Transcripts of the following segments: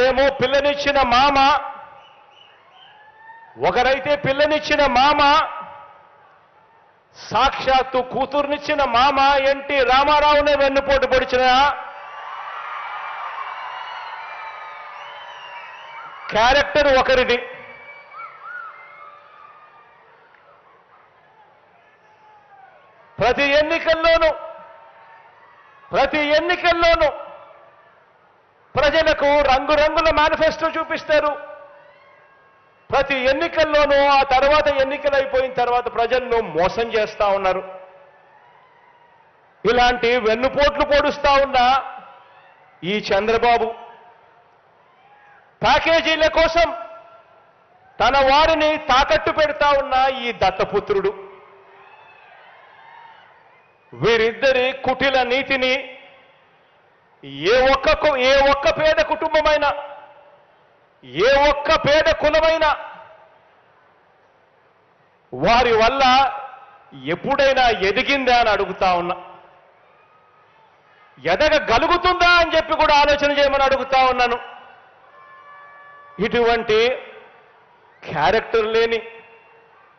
ఒకరేమో పిల్లనిచ్చిన మామ ఒకరైతే పిల్లనిచ్చిన మామ సాక్షాత్తు కూతుర్నిచ్చిన మామ ఎన్టీ రామారావునే వెన్నుపోటు పొడిచిన క్యారెక్టర్ ఒకరిది. ప్రతి ఎన్నికల్లోనూ ప్రతి ఎన్నికల్లోనూ ప్రజలకు రంగురంగుల మేనిఫెస్టో చూపిస్తారు. ప్రతి ఎన్నికల్లోనూ ఆ తర్వాత ఎన్నికలు అయిపోయిన తర్వాత ప్రజలను మోసం చేస్తా ఉన్నారు. ఇలాంటి వెన్నుపోట్లు పొడుస్తా ఉన్న ఈ చంద్రబాబు. ప్యాకేజీల కోసం తన వారిని తాకట్టు పెడతా ఉన్న ఈ దత్తపుత్రుడు. వీరిద్దరి కుటిల నీతిని ఏ ఒక్క కు- ఏ ఒక్క పేద కుటుంబమైనా ఏ ఒక్క పేద కులమైనా వారి వల్ల ఎప్పుడైనా ఎదిగిందా అని అడుగుతా ఉన్నా. ఎదగగలుగుతుందా అని చెప్పి కూడా ఆలోచన చేయమని అడుగుతా ఉన్నాను. ఇటువంటి క్యారెక్టర్ లేని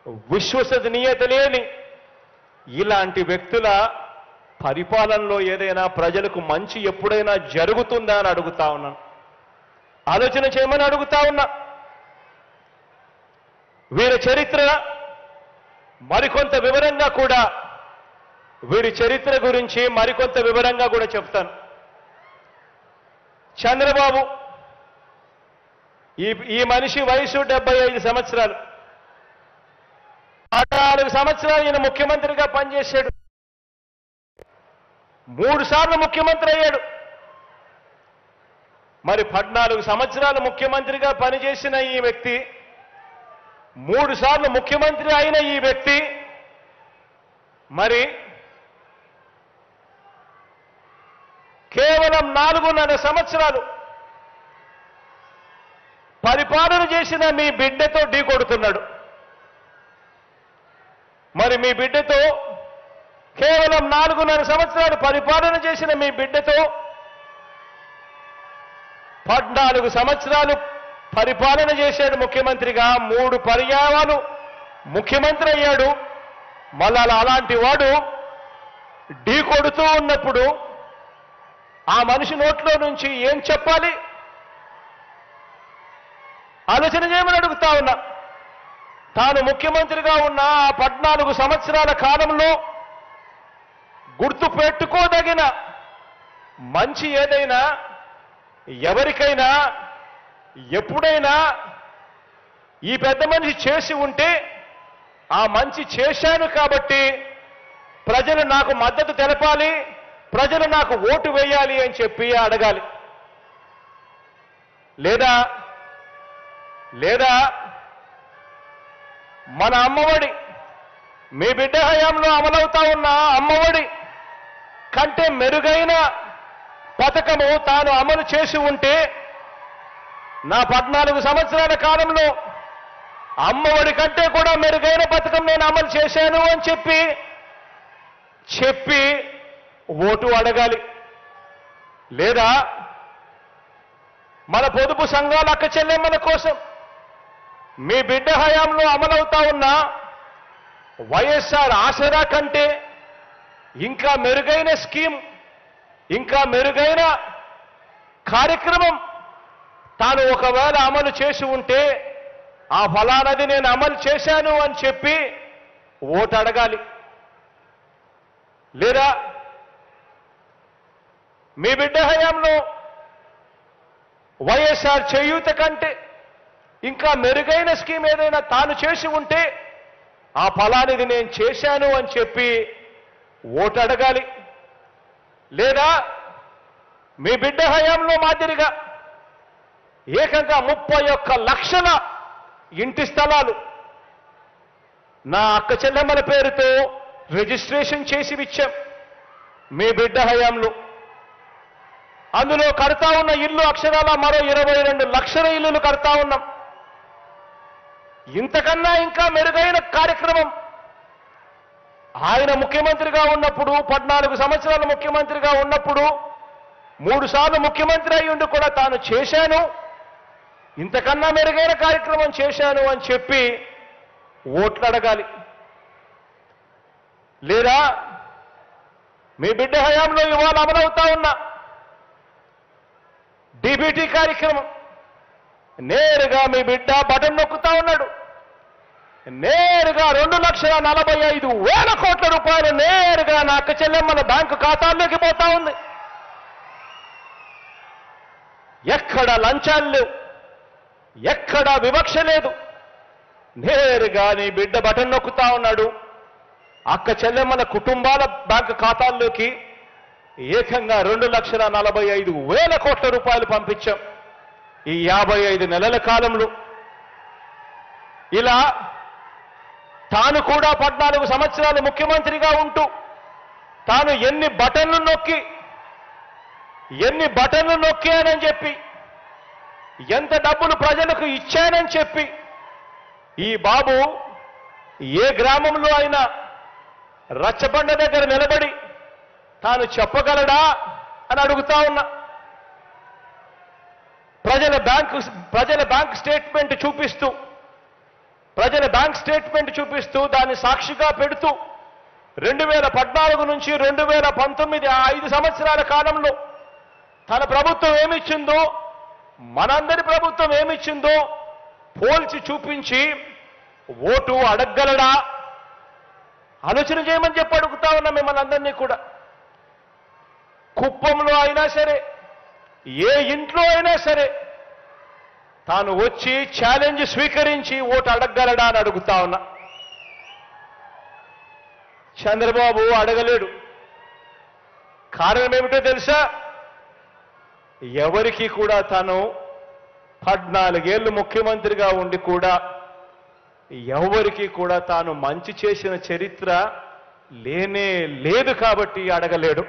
విశ్వసనీయత లేని ఇలాంటి వ్యక్తుల పరిపాలనలో ఏదైనా ప్రజలకు మంచి ఎప్పుడైనా జరుగుతుందా అని అడుగుతా ఉన్నాను ఆలోచన చేయమని అడుగుతా ఉన్నా. వీరి చరిత్ర మరికొంత వివరంగా కూడా వీరి చరిత్ర గురించి మరికొంత వివరంగా కూడా చెప్తాను. చంద్రబాబు ఈ ఈ మనిషి వయసు డెబ్బై ఐదు సంవత్సరాలు. పద్నాలుగు సంవత్సరాలు ఈయన ముఖ్యమంత్రిగా పనిచేశాడు. మూడు సార్లు ముఖ్యమంత్రి అయ్యాడు. మరి పద్నాలుగు సంవత్సరాలు ముఖ్యమంత్రిగా పనిచేసిన ఈ వ్యక్తి మూడు సార్లు ముఖ్యమంత్రి అయిన ఈ వ్యక్తి మరి కేవలం నాలుగున్నర సంవత్సరాలు పరిపాలన చేసిన మీ బిడ్డతో ఢీకొడుతున్నాడు మరి మీ బిడ్డతో కేవలం నాలుగున్నర సంవత్సరాలు పరిపాలన చేసిన మీ బిడ్డతో పద్నాలుగు సంవత్సరాలు పరిపాలన చేశాడు ముఖ్యమంత్రిగా. మూడు పర్యాయాలు ముఖ్యమంత్రి అయ్యాడు. మళ్ళా అలాంటి వాడు ఢీ కొడుతూ ఉన్నప్పుడు ఆ మనిషి నోట్లో నుంచి ఏం చెప్పాలి? ఆలోచన చేయమని అడుగుతా ఉన్నా. తాను ముఖ్యమంత్రిగా ఉన్న ఆ పద్నాలుగు సంవత్సరాల కాలంలో గుర్తు పెట్టుకోదగిన మంచి ఏదైనా ఎవరికైనా ఎప్పుడైనా ఈ పెద్ద మనిషి చేసి ఉంటే ఆ మంచి చేశాను కాబట్టి ప్రజలు నాకు మద్దతు తెలపాలి ప్రజలు నాకు ఓటు వేయాలి అని చెప్పి అడగాలి. లేదా లేదా మన అమ్మఒడి మీ బిడ్డ హయాంలో అమలవుతా ఉన్న అమ్మఒడి కంటే మెరుగైన పథకము తాను అమలు చేసి ఉంటే నా పద్నాలుగు సంవత్సరాల కాలంలో అమ్మఒడి కంటే కూడా మెరుగైన పథకం నేను అమలు చేశాను అని చెప్పి చెప్పి ఓటు అడగాలి. లేదా మన పొదుపు సంఘాల అక్క చెల్లెమ్మల కోసం మీ బిడ్డ హయాంలో అమలవుతా ఉన్న వైఎస్ఆర్ ఆసరా కంటే ఇంకా మెరుగైన స్కీమ్ ఇంకా మెరుగైన కార్యక్రమం తాను ఒకవేళ అమలు చేసి ఉంటే ఆ ఫలానది నేను అమలు చేశాను అని చెప్పి ఓటు అడగాలి. లేదా మీ బిడ్డ హయాంలో వైఎస్ఆర్ చేయూత కంటే ఇంకా మెరుగైన స్కీమ్ ఏదైనా తాను చేసి ఉంటే ఆ ఫలానిది నేను చేశాను అని చెప్పి ఓటు అడగాలి. లేదా మీ బిడ్డ హయాంలో మాదిరిగా ఏకంగా ముప్పై ఒక్క లక్షల ఇంటి స్థలాలు నా అక్క చెల్లెమ్మల పేరుతో రిజిస్ట్రేషన్ చేసి ఇచ్చాం మీ బిడ్డ హయాంలో. అందులో కడతా ఉన్న ఇల్లు అక్షరాల మరో ఇరవై రెండు లక్షల ఇల్లులు కడతా ఉన్నాం. ఇంతకన్నా ఇంకా మెరుగైన కార్యక్రమం ఆయన ముఖ్యమంత్రిగా ఉన్నప్పుడు పద్నాలుగు సంవత్సరాలు ముఖ్యమంత్రిగా ఉన్నప్పుడు మూడు సార్లు ముఖ్యమంత్రి అయి ఉండి కూడా తాను చేశాను. ఇంతకన్నా మెరుగైన కార్యక్రమం చేశాను అని చెప్పి ఓట్లు అడగాలి లేదా మీ బిడ్డ హయాంలో ఇవాళ అమలవుతా ఉన్నా డీబీటీ కార్యక్రమం నేరుగా మీ బిడ్డ బటన్ నొక్కుతా ఉన్నాడు. నేరుగా రెండు లక్షల నలభై ఐదు వేల కోట్ల రూపాయలు నేరుగా నా అక్క చెల్లెమ్మల బ్యాంకు ఖాతాల్లోకి పోతా ఉంది. ఎక్కడ లంచాలు లేవు? ఎక్కడ వివక్ష లేదు? నేరుగా నీ బిడ్డ బటన్ నొక్కుతా ఉన్నాడు. అక్క చెల్లెమ్మల కుటుంబాల బ్యాంకు ఖాతాల్లోకి ఏకంగా రెండు లక్షల నలభై ఐదు వేల కోట్ల రూపాయలు పంపించాం. ఈ యాభై ఐదు నెలల కాలంలో. ఇలా తాను కూడా పద్నాలుగు సంవత్సరాలు ముఖ్యమంత్రిగా ఉంటూ తాను ఎన్ని బటన్లు నొక్కి ఎన్ని బటన్లు నొక్కానని చెప్పి ఎంత డబ్బులు ప్రజలకు ఇచ్చానని చెప్పి ఈ బాబు ఏ గ్రామంలో అయినా రచ్చబండ దగ్గర నిలబడి తాను చెప్పగలడా అని అడుగుతా ఉన్నా. ప్రజల బ్యాంకు ప్రజల బ్యాంక్ స్టేట్మెంట్ చూపిస్తూ ప్రజల బ్యాంక్ స్టేట్మెంట్ చూపిస్తూ దాన్ని సాక్షిగా పెడుతూ రెండు వేల పద్నాలుగు నుంచి రెండు వేల పంతొమ్మిది ఆ ఐదు సంవత్సరాల కాలంలో తన ప్రభుత్వం ఏమిచ్చిందో మనందరి ప్రభుత్వం ఏమిచ్చిందో పోల్చి చూపించి ఓటు అడగగలడా? ఆలోచన చేయమని చెప్పి అడుగుతా ఉన్నా మిమ్మల్ని అందరినీ కూడా. కుప్పంలో అయినా సరే ఏ ఇంట్లో అయినా సరే తాను వచ్చి ఛాలెంజ్ స్వీకరించి ఓటు అడగగలడా అని అడుగుతా ఉన్నా. చంద్రబాబు అడగలేడు. కారణం ఏమిటో తెలుసా? ఎవరికి కూడా తాను పద్నాలుగేళ్ళు ముఖ్యమంత్రిగా ఉండి కూడా ఎవరికి కూడా తాను మంచి చేసిన చరిత్ర లేనే లేదు కాబట్టి అడగలేడు.